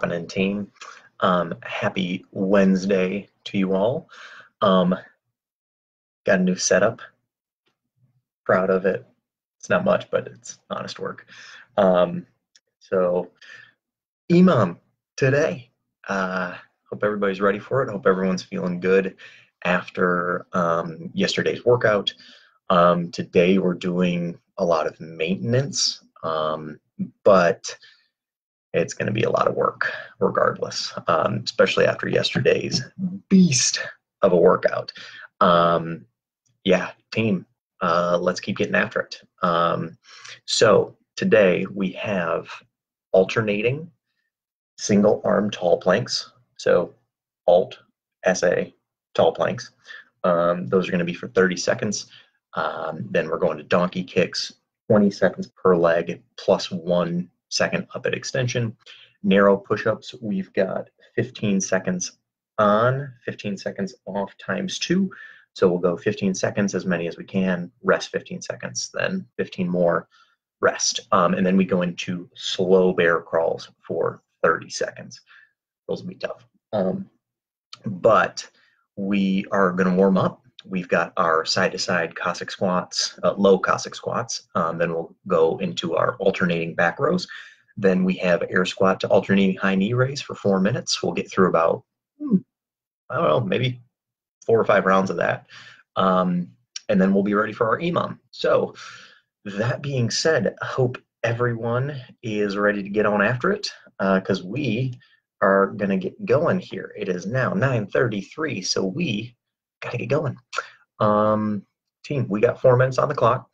happening, team? Um, happy Wednesday to you all. Um, got a new setup. Proud of it. It's not much, but it's honest work. Um, so, EMOM today. Uh, hope everybody's ready for it. Hope everyone's feeling good after um, yesterday's workout. Um, today we're doing a lot of maintenance, um, but it's going to be a lot of work regardless, um, especially after yesterday's beast of a workout. Um, yeah, team, uh, let's keep getting after it. Um, so today we have alternating single arm tall planks. So alt, SA, tall planks. Um, those are going to be for 30 seconds. Um, then we're going to donkey kicks, 20 seconds per leg, plus one second up at extension. Narrow push-ups, we've got 15 seconds on, 15 seconds off times two. So we'll go 15 seconds, as many as we can, rest 15 seconds, then 15 more, rest. Um, and then we go into slow bear crawls for 30 seconds. Those will be tough. Um, but we are going to warm up. We've got our side-to-side Cossack squats, uh, low Cossack squats. Um, then we'll go into our alternating back rows. Then we have air squat to alternating high knee raise for four minutes. We'll get through about, hmm, I don't know, maybe four or five rounds of that. Um, and then we'll be ready for our EMOM. So that being said, I hope everyone is ready to get on after it because uh, we are going to get going here. It is now 9.33, so we got to get going. Um, team, we got four minutes on the clock.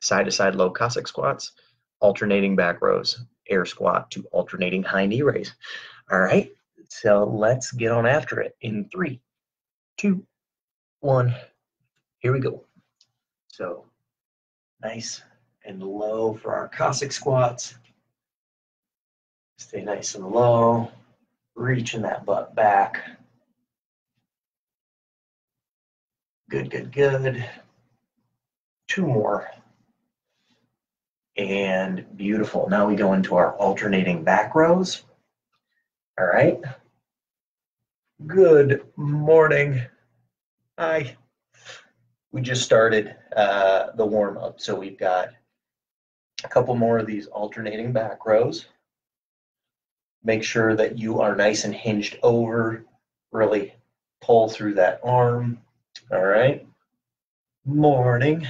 Side-to-side low Cossack squats, alternating back rows, air squat to alternating high knee raise. All right, so let's get on after it in three, two, one. Here we go. So nice and low for our Cossack squats. Stay nice and low, reaching that butt back. Good, good, good. Two more and beautiful. Now we go into our alternating back rows. All right. Good morning. Hi. We just started uh, the warm up, so we've got a couple more of these alternating back rows. Make sure that you are nice and hinged over. Really pull through that arm. All right. Morning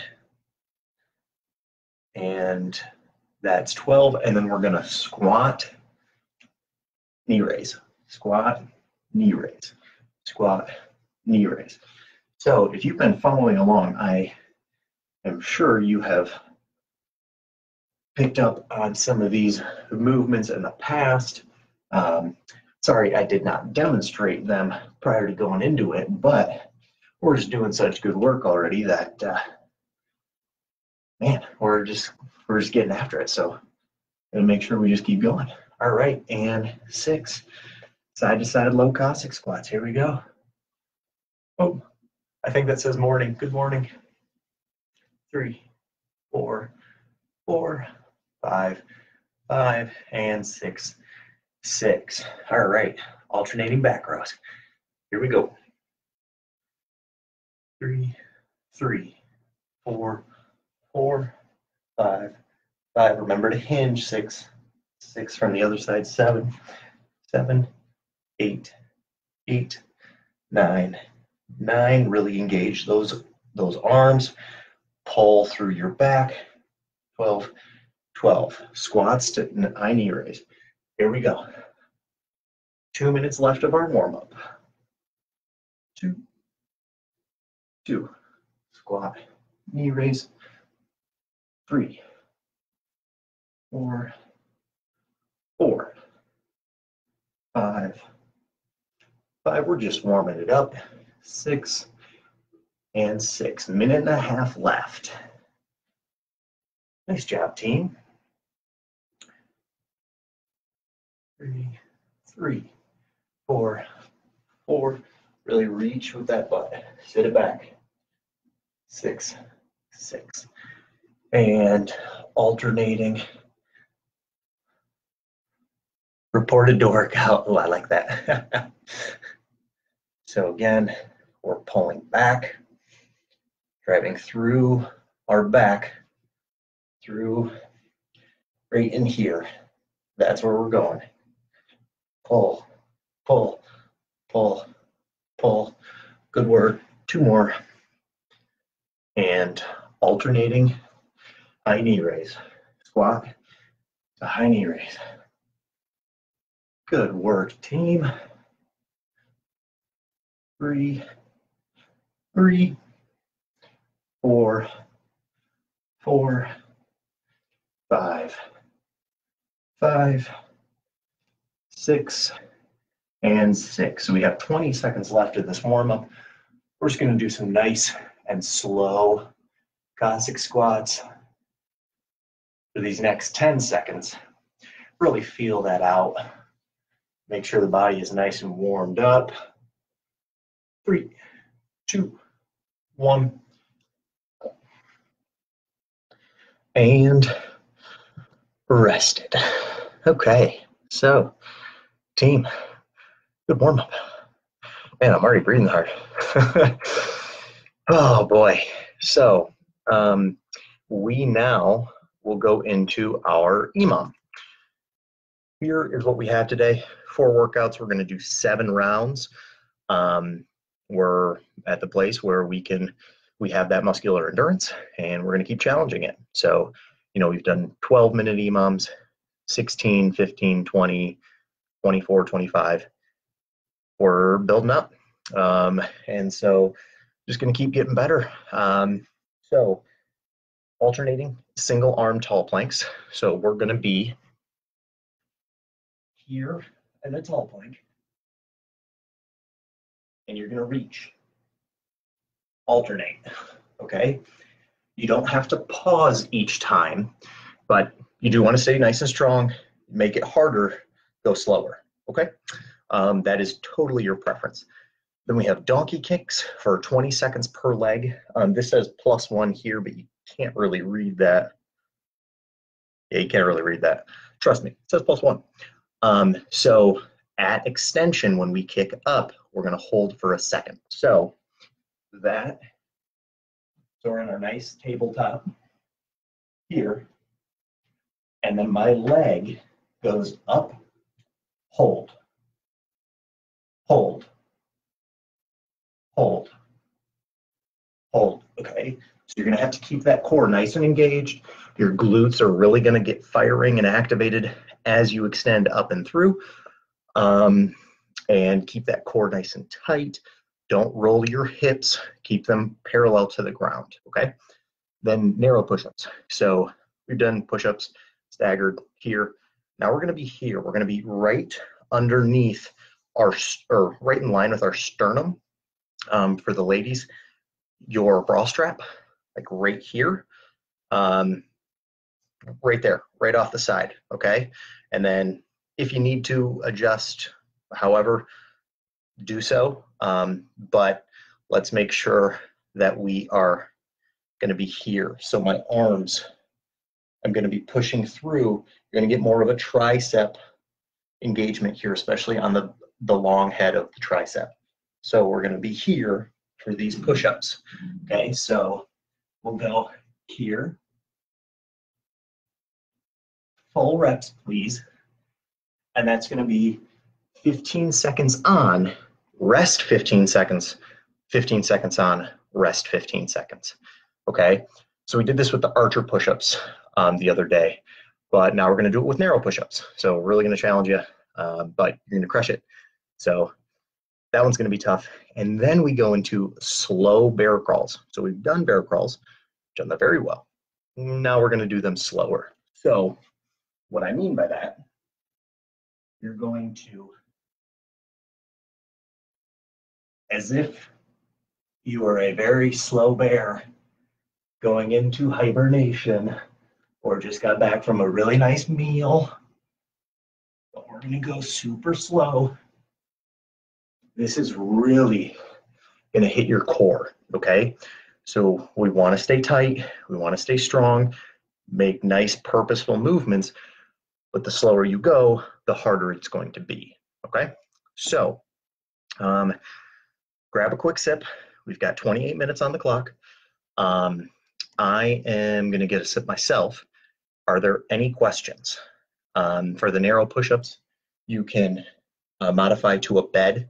and that's 12. And then we're gonna squat, knee raise, squat, knee raise, squat, knee raise. So if you've been following along, I am sure you have picked up on some of these movements in the past. Um, sorry, I did not demonstrate them prior to going into it, but we're just doing such good work already that uh, man, we're just we're just getting after it. So gotta make sure we just keep going. All right, and six side to side low Cossack squats. Here we go. Oh, I think that says morning. Good morning. Three, four, four, five, five, and six, six. All right, alternating back rows. Here we go. Three, three, four, four, five, five. Remember to hinge six, six from the other side, seven, seven, eight, eight, nine, nine. Really engage those those arms. Pull through your back. 12, 12. Squats to high knee raise. Here we go. Two minutes left of our warm up. Two, two. Squat, knee raise three, four, four, five, five. We're just warming it up. Six and six. Minute and a half left. Nice job, team. Three, three, four, four. Really reach with that butt. Sit it back. Six, six and alternating reported to work out. Oh, I like that. so again, we're pulling back, driving through our back, through right in here. That's where we're going. Pull, pull, pull, pull. Good work. Two more. And alternating high knee raise. Squat to high knee raise. Good work, team. Three, three, four, four, five, five, six, and six. So we have 20 seconds left of this warm up. We're just going to do some nice and slow Cossack squats for these next 10 seconds. Really feel that out. Make sure the body is nice and warmed up. Three, two, one. And rested. Okay, so team, good warm up. Man, I'm already breathing hard. oh boy. So um, we now will go into our EMOM. Here is what we have today. Four workouts. We're going to do seven rounds. Um, we're at the place where we can we have that muscular endurance and we're going to keep challenging it. So, you know, we've done 12 minute EMOMs, 16, 15, 20, 24, 25. We're building up. Um, and so just going to keep getting better. Um, so alternating single arm tall planks. So we're going to be here in a tall plank. And you're going to reach. Alternate. Okay? You don't have to pause each time, but you do want to stay nice and strong. Make it harder, go slower. Okay? Um, that is totally your preference. Then we have donkey kicks for 20 seconds per leg. Um, this says plus one here, but you can't really read that. Yeah, you can't really read that. Trust me, it says plus one. Um, so at extension, when we kick up, we're to hold for a second. So that, so we're in our nice tabletop here. And then my leg goes up, hold, hold, hold, hold. Okay, you're going to have to keep that core nice and engaged. Your glutes are really going to get firing and activated as you extend up and through. Um, and keep that core nice and tight. Don't roll your hips. Keep them parallel to the ground, okay? Then narrow push-ups. So we've done push-ups staggered here. Now we're going to be here. We're going to be right underneath our, or right in line with our sternum um, for the ladies. Your bra strap like right here, um, right there, right off the side, okay? And then if you need to adjust, however, do so. Um, but let's make sure that we are going to be here. So my arms, I'm going to be pushing through. You're going to get more of a tricep engagement here, especially on the, the long head of the tricep. So we're going to be here for these push-ups. Okay, so We'll go here. Full reps, please. And that's going to be 15 seconds on, rest 15 seconds, 15 seconds on, rest 15 seconds. Okay, so we did this with the archer push-ups um, the other day, but now we're going to do it with narrow push-ups. So we're really going to challenge you, uh, but you're going to crush it. So that one's going to be tough. And then we go into slow bear crawls. So we've done bear crawls done that very well. Now we're going to do them slower. So what I mean by that, you're going to, as if you are a very slow bear going into hibernation or just got back from a really nice meal, but we're going to go super slow. This is really going to hit your core, okay? So we want to stay tight, we want to stay strong, make nice purposeful movements, but the slower you go, the harder it's going to be. Okay, so um, grab a quick sip. We've got 28 minutes on the clock. Um, I am going to get a sip myself. Are there any questions? Um, for the narrow push-ups, you can uh, modify to a bed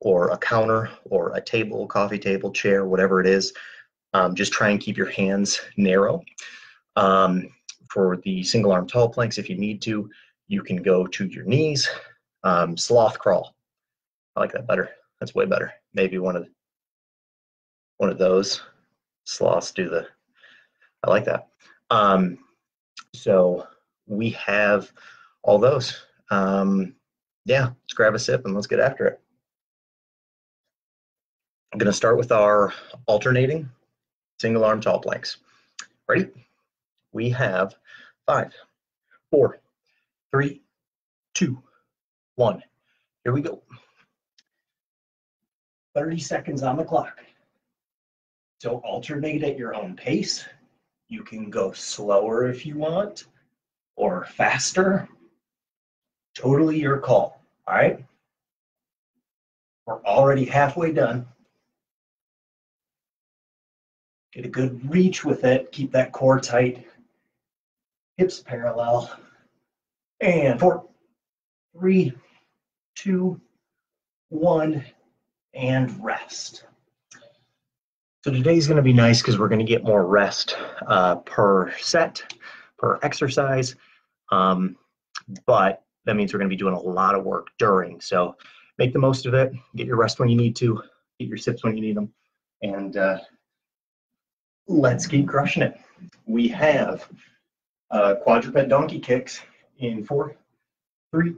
or a counter or a table, coffee table, chair, whatever it is. Um, just try and keep your hands narrow. Um, for the single arm tall planks, if you need to, you can go to your knees. Um, sloth crawl. I like that better. That's way better. Maybe one of one of those sloths do the. I like that. Um, so we have all those. Um, yeah, let's grab a sip and let's get after it. I'm going to start with our alternating single arm tall planks. Ready? We have five, four, three, two, one. Here we go. 30 seconds on the clock. So alternate at your own pace. You can go slower if you want or faster. Totally your call. All right. We're already halfway done. Get a good reach with it. Keep that core tight. Hips parallel. And four, three, two, one, and rest. So today's going to be nice because we're going to get more rest uh, per set, per exercise. Um, but that means we're going to be doing a lot of work during. So make the most of it. Get your rest when you need to. Get your sips when you need them. And uh, let's keep crushing it. We have uh, quadruped donkey kicks in four, three,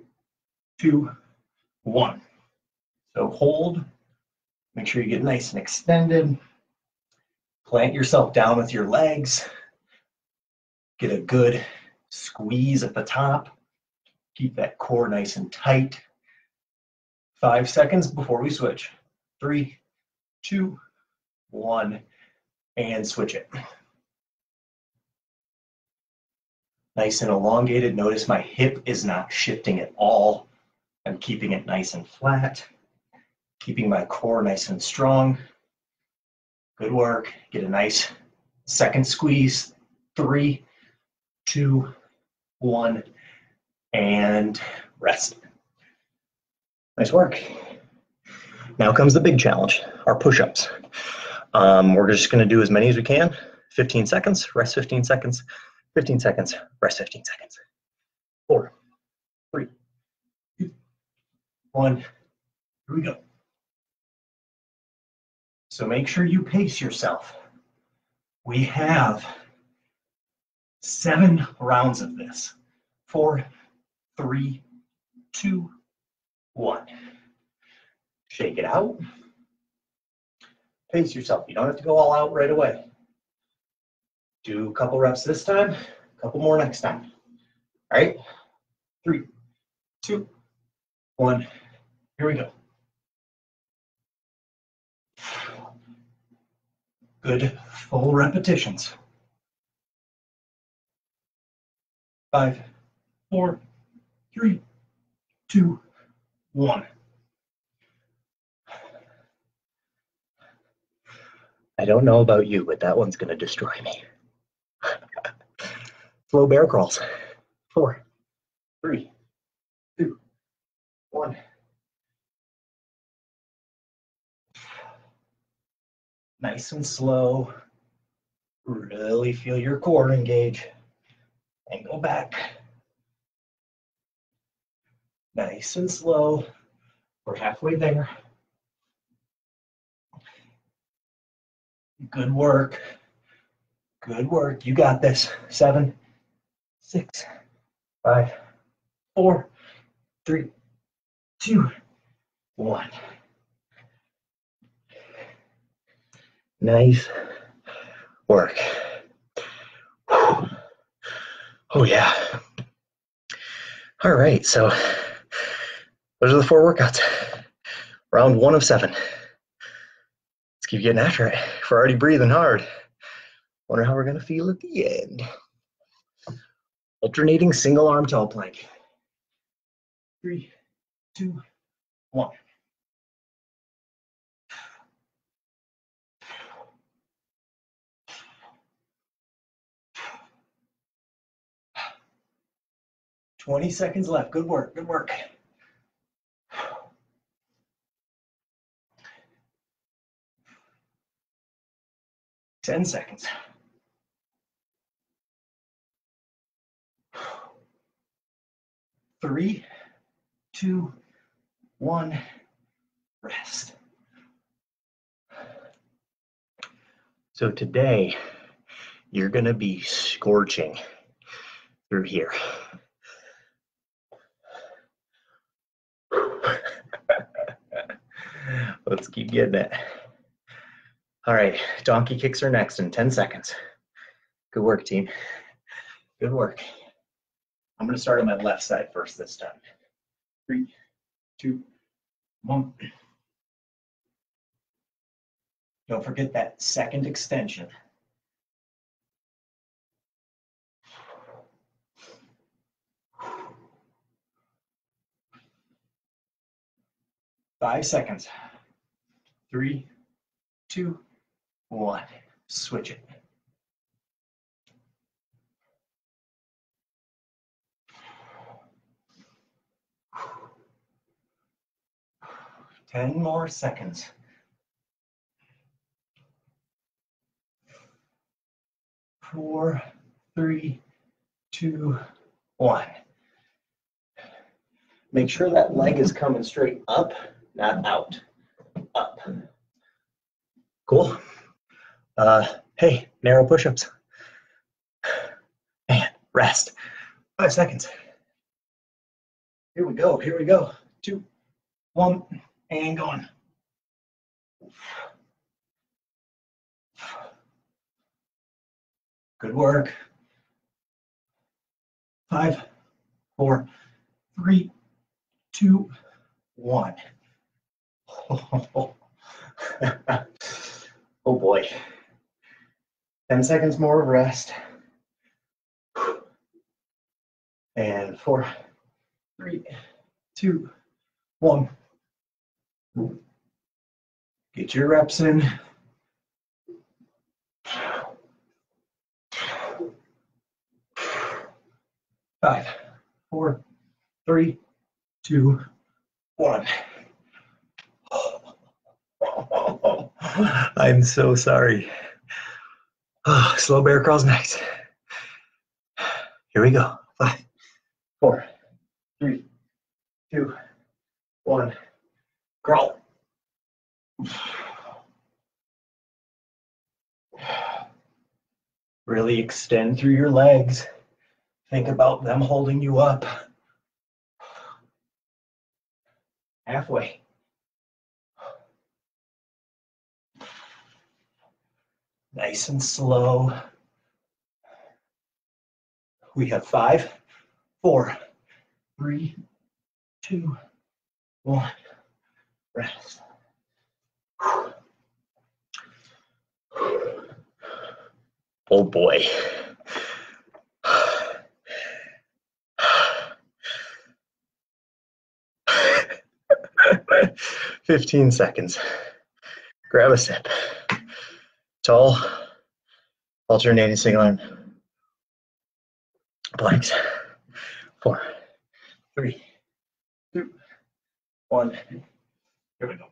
two, one. So hold. Make sure you get nice and extended. Plant yourself down with your legs. Get a good squeeze at the top. Keep that core nice and tight. Five seconds before we switch. Three, two, one, and switch it. Nice and elongated. Notice my hip is not shifting at all. I'm keeping it nice and flat, keeping my core nice and strong. Good work. Get a nice second squeeze. Three, two, one, and rest. Nice work. Now comes the big challenge, our push-ups. Um, we're just gonna do as many as we can, 15 seconds, rest 15 seconds, 15 seconds, rest 15 seconds. Four, three, two, one, here we go. So make sure you pace yourself. We have seven rounds of this. Four, three, two, one. Shake it out. Pace yourself. You don't have to go all out right away. Do a couple reps this time, a couple more next time. All right? Three, two, one. Here we go. Good full repetitions. Five, four, three, two, one. I don't know about you, but that one's going to destroy me. Slow bear crawls. Four, three, two, one. Nice and slow. Really feel your core engage. And go back. Nice and slow. We're halfway there. Good work. Good work. You got this. Seven, six, five, four, three, two, one. Nice work. Oh, yeah. All right, so those are the four workouts. Round one of seven. Keep getting after it. If we're already breathing hard, wonder how we're going to feel at the end. Alternating single arm tall plank. three, two, one. Twenty seconds left. Good work. Good work. Ten seconds. Three, two, one, rest. So today, you're going to be scorching through here. Let's keep getting it. All right, donkey kicks are next in 10 seconds. Good work, team. Good work. I'm going to start on my left side first this time. Three, two, one. Don't forget that second extension. Five seconds. Three, two, one. Switch it. Ten more seconds. Four, three, two, one. Make sure that leg is coming straight up, not out. Up. Cool. Uh, hey, narrow push-ups. And rest. Five seconds. Here we go. Here we go. Two, one, and going. Good work. Five, four, three, two, one. Oh boy. 10 seconds more of rest. And four, three, two, one. Get your reps in. Five, four, three, two, one. I'm so sorry. Oh, slow bear crawls next. Here we go. Five, four, three, two, one. Crawl. Really extend through your legs. Think about them holding you up. Halfway. Nice and slow. We have five, four, three, two, one. Rest. Oh boy. Fifteen seconds. Grab a sip. Tall, alternating single arm. Planks. Four, three, two, one. Here we go.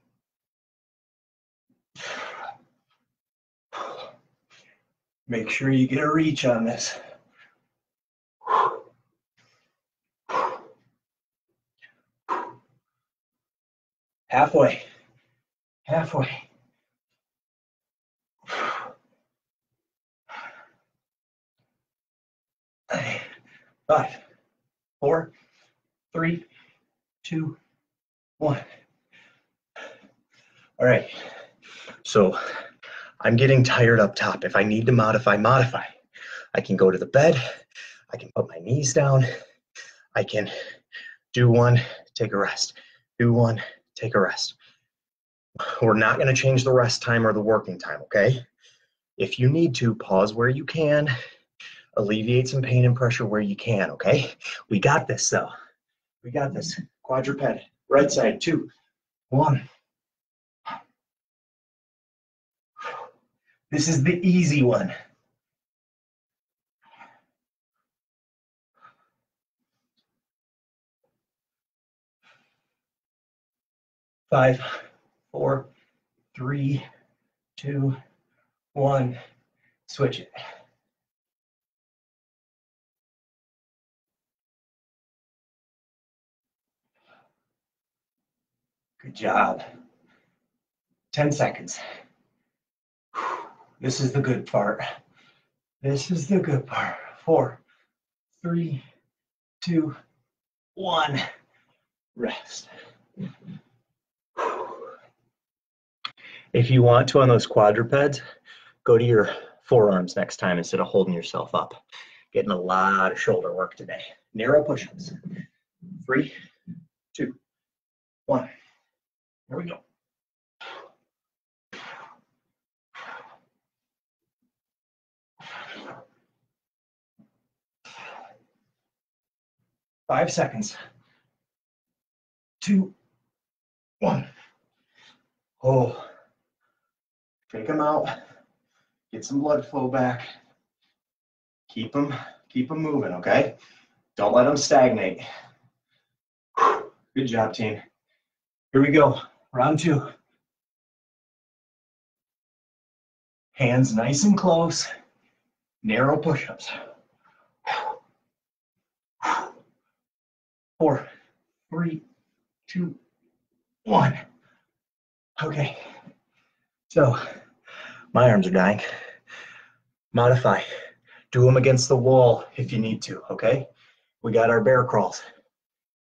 Make sure you get a reach on this. Halfway. Halfway. Five, four, three, two, one. All right. So I'm getting tired up top. If I need to modify, modify. I can go to the bed. I can put my knees down. I can do one, take a rest. Do one, take a rest. We're not going to change the rest time or the working time, okay? If you need to, pause where you can, alleviate some pain and pressure where you can, okay? We got this though. We got this. quadruped, right side, two, one. This is the easy one. Five, four, three, two, one. Switch it. Good job. 10 seconds. This is the good part. This is the good part. Four, three, two, one. Rest. If you want to on those quadrupeds, go to your forearms next time instead of holding yourself up. Getting a lot of shoulder work today. Narrow push-ups. Three, two, one. Here we go. Five seconds. Two, one. Oh, take them out. Get some blood flow back. Keep them, keep them moving, okay? Don't let them stagnate. Good job, team. Here we go. Round two. Hands nice and close. Narrow push-ups. Four, three, two, one. Okay. So my arms are dying. Modify. Do them against the wall if you need to, okay? We got our bear crawls.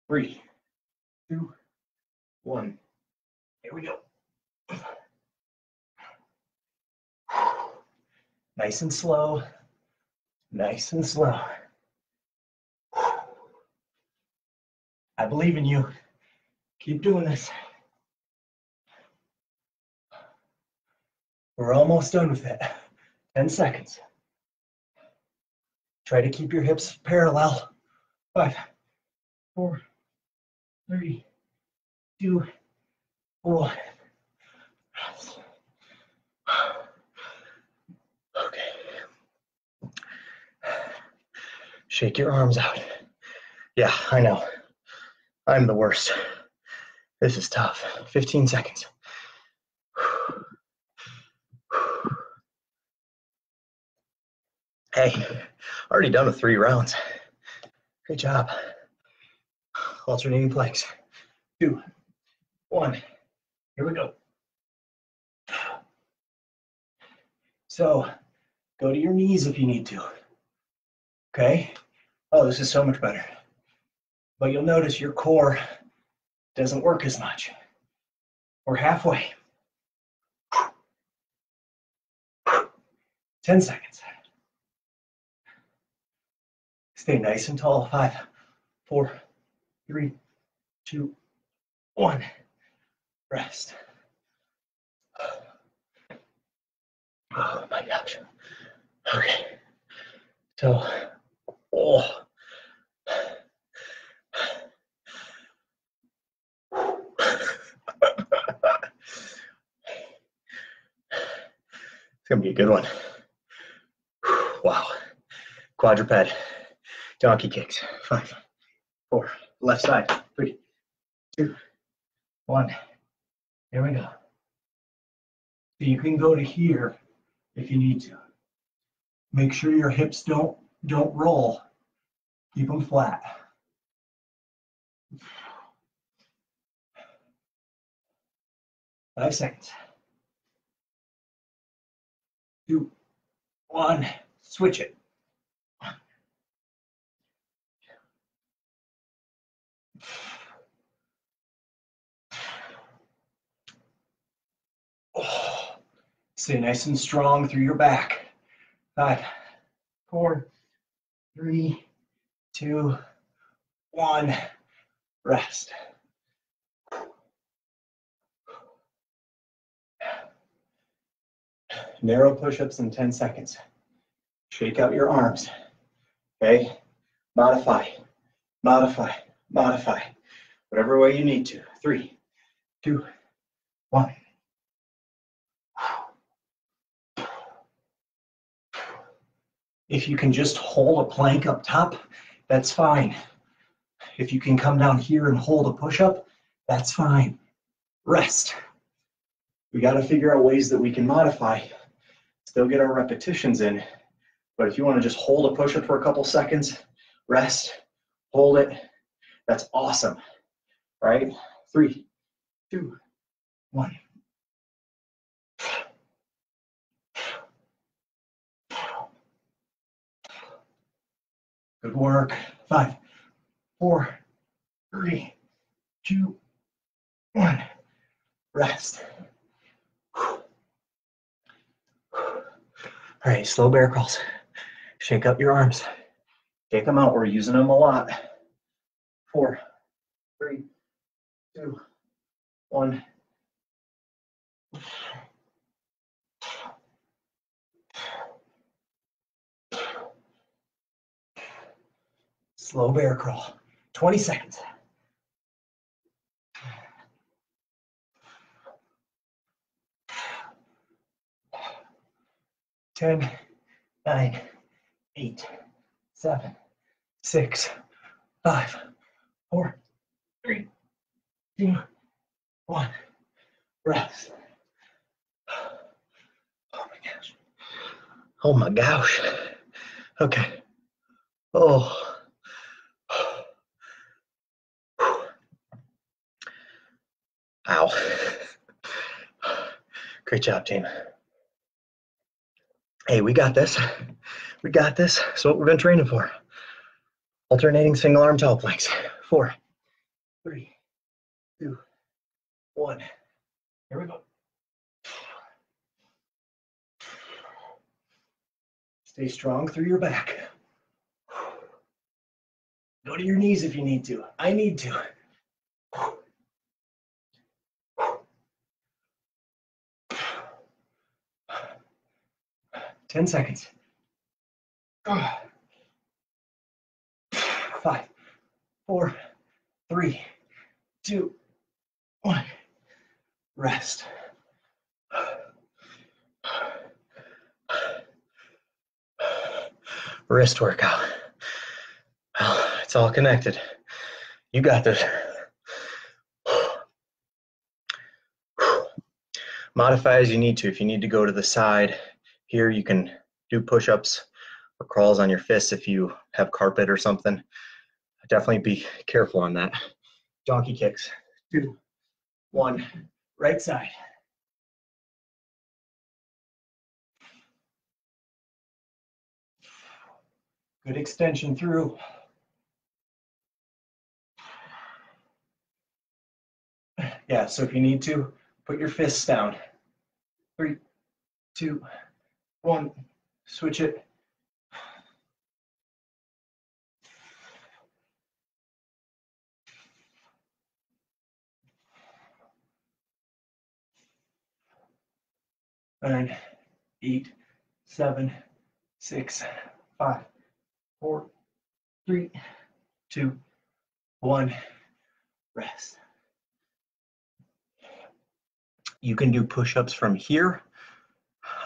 Three, two, one. Here we go. Nice and slow. Nice and slow. I believe in you. Keep doing this. We're almost done with it. 10 seconds. Try to keep your hips parallel. Five, four, three, two, Okay. Shake your arms out. Yeah, I know. I'm the worst. This is tough. 15 seconds. Hey, already done with three rounds. Great job. Alternating planks. Two, one. Here we go. So go to your knees if you need to. Okay? Oh, this is so much better. But you'll notice your core doesn't work as much. We're halfway. 10 seconds. Stay nice and tall. Five, four, three, two, one. Rest. Oh my gosh. Okay. So, oh. It's gonna be a good one. Wow. Quadruped. Donkey kicks. Five, four, left side. Three, two, one. Here we go. So you can go to here if you need to. Make sure your hips don't don't roll. Keep them flat. Five seconds. Two, one, switch it. Oh, stay nice and strong through your back. Five, four, three, two, one. Rest. Narrow push-ups in 10 seconds. Shake out your arms. Okay? Modify, modify, modify. Whatever way you need to. Three, two, one. If you can just hold a plank up top, that's fine. If you can come down here and hold a push-up, that's fine. Rest. We got to figure out ways that we can modify, still get our repetitions in. But if you want to just hold a push-up for a couple seconds, rest, hold it, that's awesome. Right? Three, two, one. Good work. Five, four, three, two, one. Rest. All right, slow bear crawls. Shake up your arms. Take them out. We're using them a lot. Four, three, two, one. Slow bear crawl. 20 seconds. Ten, nine, eight, seven, six, five, four, three, two, one. Rest. Oh my gosh. Oh my gosh. Okay. Oh. Ow. Great job, team. Hey, we got this. We got this. So what we've been training for. Alternating single arm tall planks. Four, three, two, one. Here we go. Stay strong through your back. Go to your knees if you need to. I need to. 10 seconds. Ah. Five, four, three, two, one. Rest. Wrist workout. Well, it's all connected. You got this. Modify as you need to. If you need to go to the side, here you can do push-ups or crawls on your fists if you have carpet or something. Definitely be careful on that. Donkey kicks. Two, one, right side. Good extension through. Yeah, so if you need to, put your fists down. Three, two, one, switch it. Nine, eight, seven, six, five, four, three, two, one, rest. You can do push-ups from here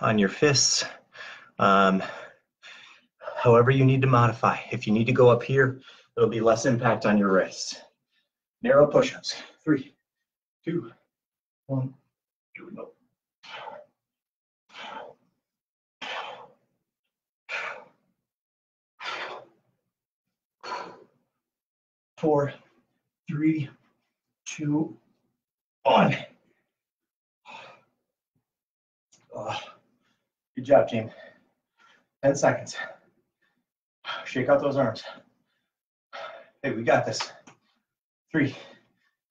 on your fists. Um, however you need to modify. If you need to go up here, there'll be less impact on your wrists. Narrow push-ups. Three, two, one. Here we go. Four, three, two, one. Oh. Good job, team. 10 seconds. Shake out those arms. Hey, we got this. Three,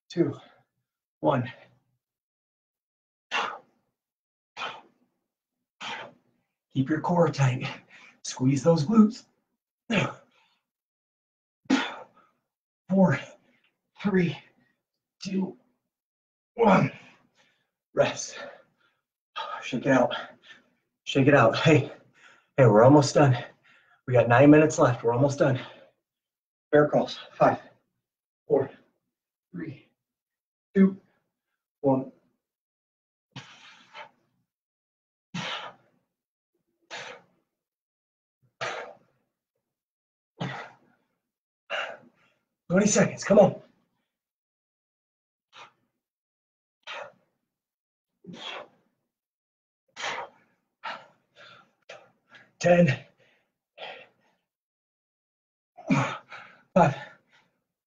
two, one. Keep your core tight. Squeeze those glutes. Four, three, two, one. Rest. Shake it out. Shake it out. Hey, hey, we're almost done. We got nine minutes left. We're almost done. Bear crawls. Five, four, three, two, one. Twenty seconds, come on. Ten. Five,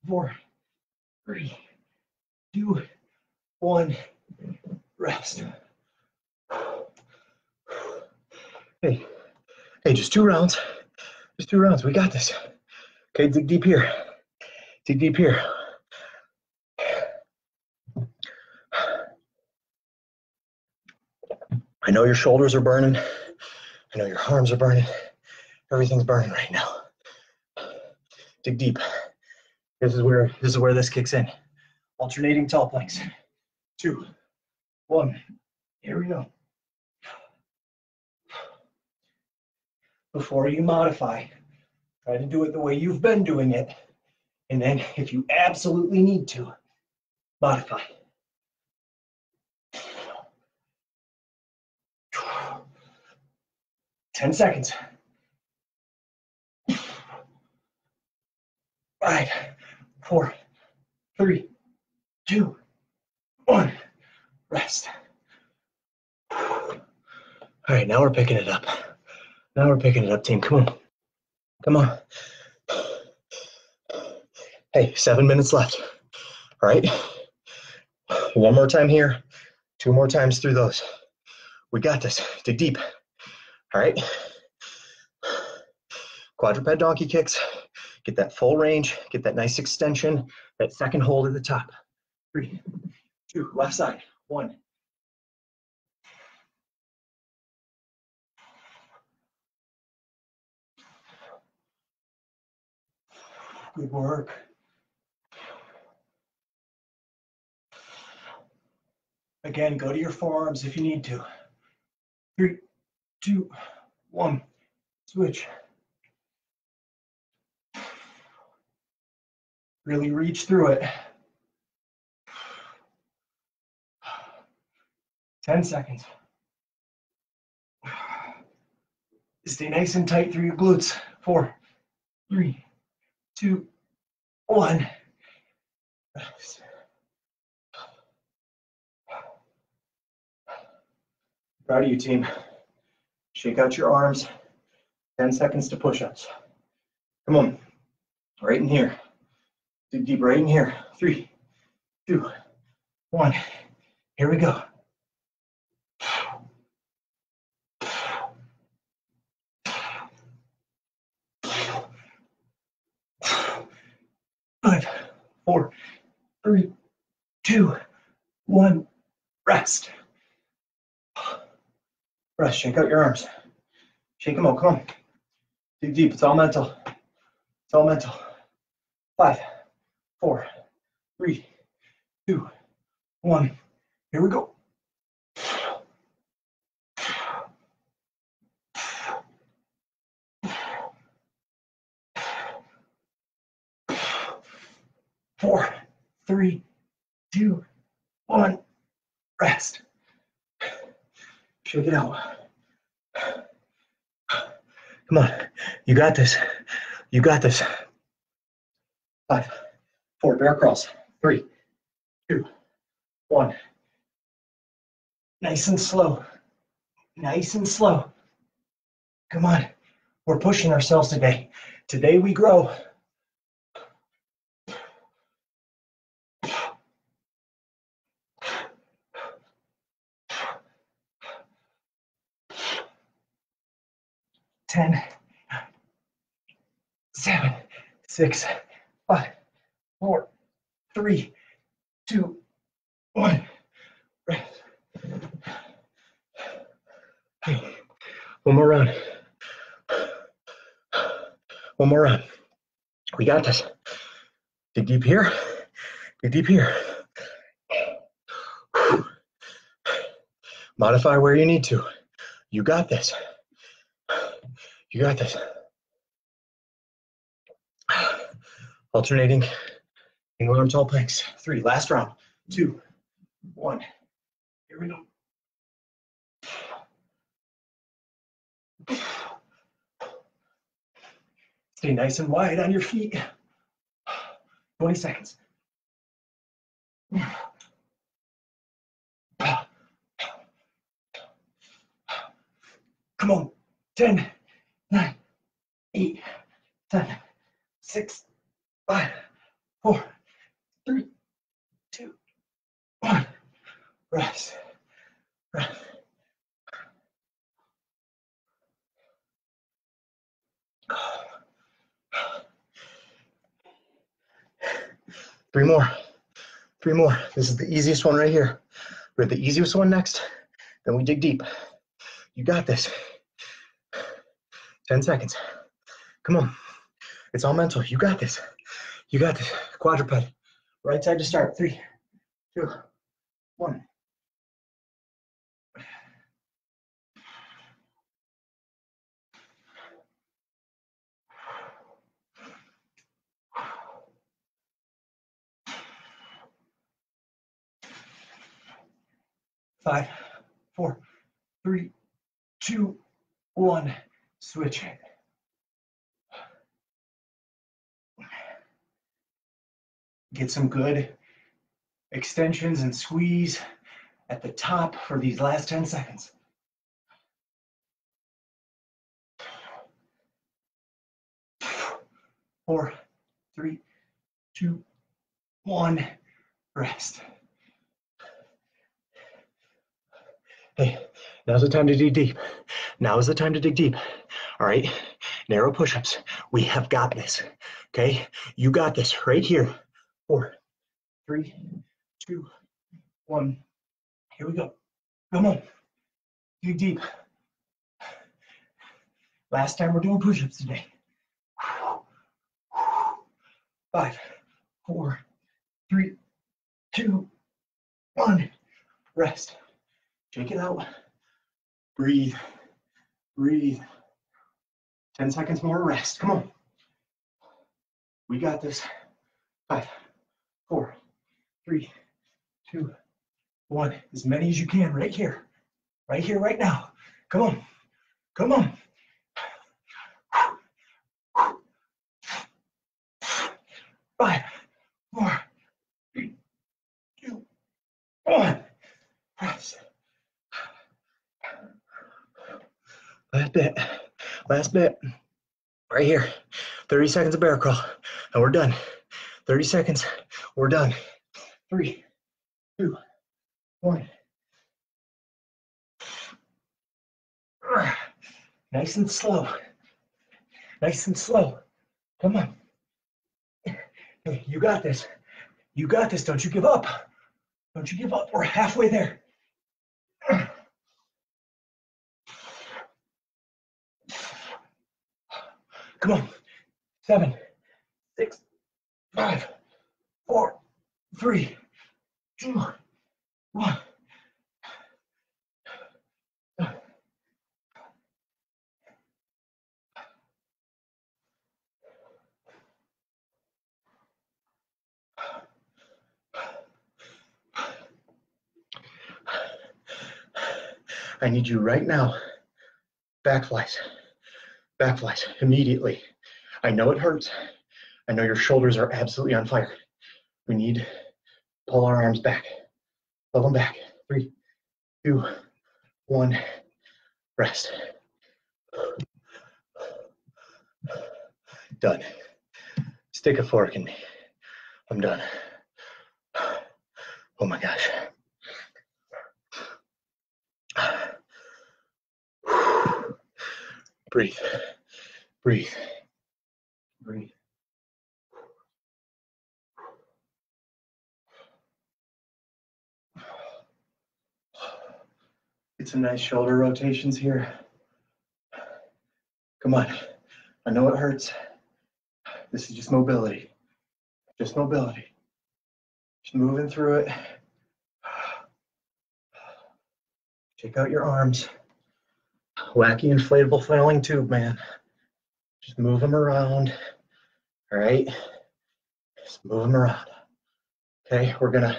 four, three, two, one. Rest. Hey, hey, just two rounds. Just two rounds. We got this. Okay, dig deep here. Dig deep here. I know your shoulders are burning. I know your arms are burning. Everything's burning right now. Dig deep. This is where this is where this kicks in. Alternating tall planks. Two, one. Here we go. Before you modify, try to do it the way you've been doing it. And then if you absolutely need to, modify. 10 seconds. Five, four, three, two, one. Rest. All right, now we're picking it up. Now we're picking it up, team. Come on. Come on. Hey, seven minutes left. All right. One more time here. Two more times through those. We got this. Dig deep. All right. Quadruped donkey kicks. Get that full range. Get that nice extension. That second hold at the top. Three, two, left side. One. Good work. Again, go to your forearms if you need to. Three, two, one, switch. Really reach through it. 10 seconds. Stay nice and tight through your glutes. Four, three, two, one. Proud of you, team. Shake out your arms. 10 seconds to push-ups. Come on. Right in here. Dig deep right in here. Three, two, one. Here we go. Five, four, three, two, one. Rest. Rest. Shake out your arms. Shake them out. Come on. Dig deep. It's all mental. It's all mental. Five, four, three, two, one. Here we go. Four, three, two, one. Rest. Shake it out. Come on. You got this. You got this. Five, four, bear crawls. Three, two, one. Nice and slow. Nice and slow. Come on. We're pushing ourselves today. Today we grow. Ten, seven, six, five, four, three, two, one. Rest. Okay. One more round. One more round. We got this. Dig deep here. Dig deep here. Modify where you need to. You got this. You got this. Alternating Single arm tall planks. Three. Last round. Two. One. Here we go. Stay nice and wide on your feet. 20 seconds. Come on. 10, 9, 8, 7, 6, 5, 4, 3, 2, 1. Rest. Rest. Three more. Three more. This is the easiest one right here. We're the easiest one next. Then we dig deep. You got this. 10 seconds. Come on. It's all mental. You got this. You got this. Quadruped. Right side to start. Three, two, one. Five, four, three, two, one. Switch Get some good extensions and squeeze at the top for these last 10 seconds. Four, three, two, one, rest. Hey, now's the time to dig deep. Now is the time to dig deep. All right, narrow push-ups. We have got this. Okay, you got this right here. Four, three, two, one. Here we go. Come on. Dig deep. Last time we're doing push-ups today. Five, four, three, two, one. Rest. Shake it out. Breathe. Breathe. 10 seconds more rest. Come on. We got this. Five, four, three, two, one. As many as you can right here. Right here, right now. Come on. Come on. Five, four, three, two, one. Rest. Last bit. Last bit. Right here. 30 seconds of bear crawl. And we're done. 30 seconds. We're done. Three, two, one. Nice and slow. Nice and slow. Come on. Hey, you got this. You got this. Don't you give up. Don't you give up. We're halfway there. Come on. Seven, six, five, four, three, two, one. I need you right now. Back flies. Back flies immediately. I know it hurts. I know your shoulders are absolutely on fire. We need pull our arms back. Pull them back. Three, two, one. Rest. Done. Stick a fork in me. I'm done. Oh my gosh. Breathe. Breathe. Breathe. Get some nice shoulder rotations here. Come on. I know it hurts. This is just mobility. Just mobility. Just moving through it. Check out your arms. Wacky inflatable flailing tube, man. Just move them around. All right. Just move them around. Okay, we're gonna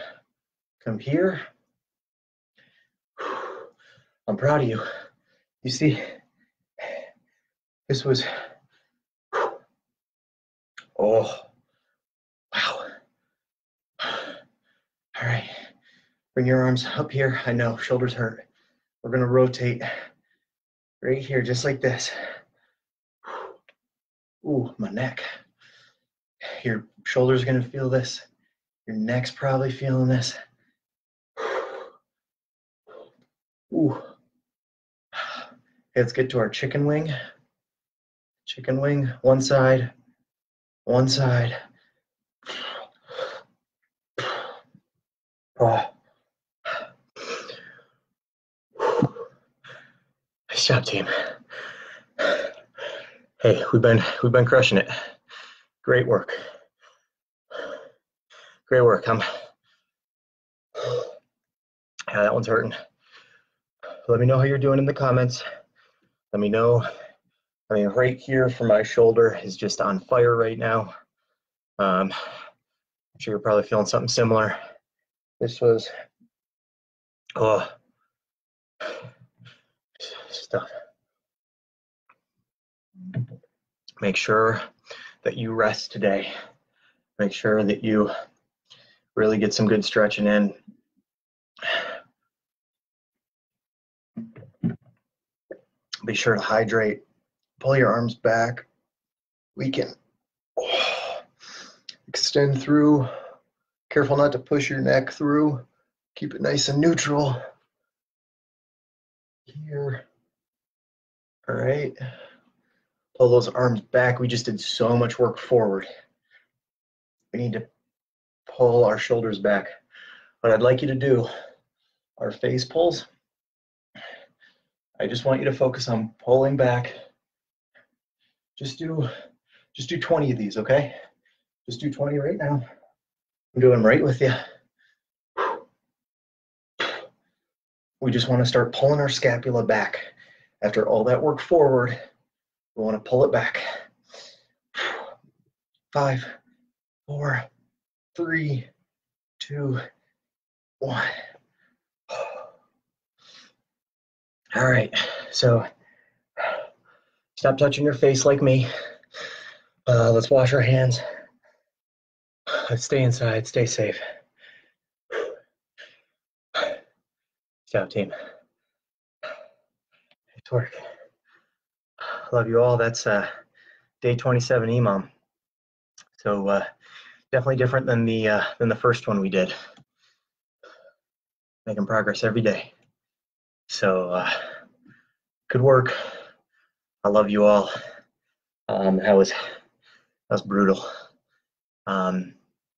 come here. I'm proud of you. You see, this was, oh, wow. All right, bring your arms up here. I know, shoulders hurt. We're gonna rotate right here, just like this. Ooh, my neck. Your shoulders gonna feel this. Your neck's probably feeling this. Ooh. Let's get to our chicken wing. Chicken wing, one side, one side. Oh. Nice job, team. Hey, we've been we've been crushing it. Great work. Great work. I'm yeah, that one's hurting. Let me know how you're doing in the comments. Let me know. I mean, right here for my shoulder is just on fire right now. Um, I'm sure you're probably feeling something similar. This was, oh, stuff. Make sure that you rest today. Make sure that you really get some good stretching in. Be sure to hydrate. Pull your arms back. We can oh, extend through. Careful not to push your neck through. Keep it nice and neutral. Here. All right. Pull those arms back. We just did so much work forward. We need to pull our shoulders back. What I'd like you to do are face pulls. I just want you to focus on pulling back. Just do, just do 20 of these, okay? Just do 20 right now. I'm doing right with you. We just want to start pulling our scapula back. After all that work forward, we want to pull it back. Five, four, three, two, one. All right, so stop touching your face like me. Uh, let's wash our hands. Let's stay inside, stay safe. Job, team. Nice work. Love you all. That's uh, day 27 EMOM. So uh, definitely different than the uh, than the first one we did. Making progress every day. So, uh, good work. I love you all. Um, that was that was brutal. Um,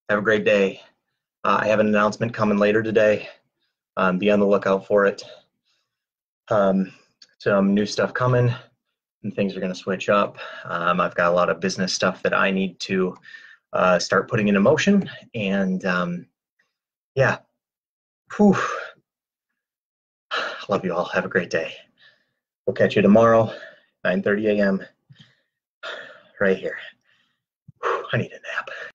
have a great day. Uh, I have an announcement coming later today. Um, be on the lookout for it. Um, some new stuff coming, and things are going to switch up. Um, I've got a lot of business stuff that I need to uh, start putting into motion, and um, yeah. Whew. Love you all. Have a great day. We'll catch you tomorrow, 9:30 a.m. right here. I need a nap.